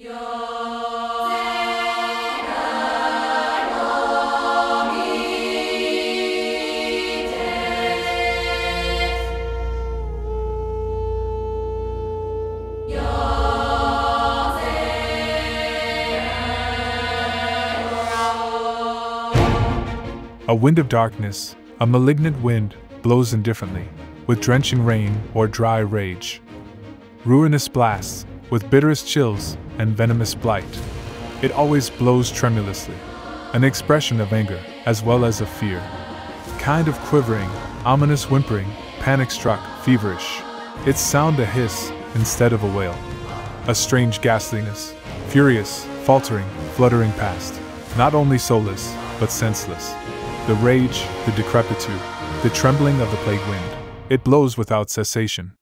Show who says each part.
Speaker 1: A wind of darkness, a malignant wind, blows indifferently, with drenching rain or dry rage. Ruinous blasts, with bitterest chills and venomous blight. It always blows tremulously, an expression of anger as well as of fear. Kind of quivering, ominous whimpering, panic struck, feverish. Its sound a hiss instead of a wail. A strange ghastliness, furious, faltering, fluttering past, not only soulless, but senseless the rage, the decrepitude, the trembling of the plague wind. It blows without cessation.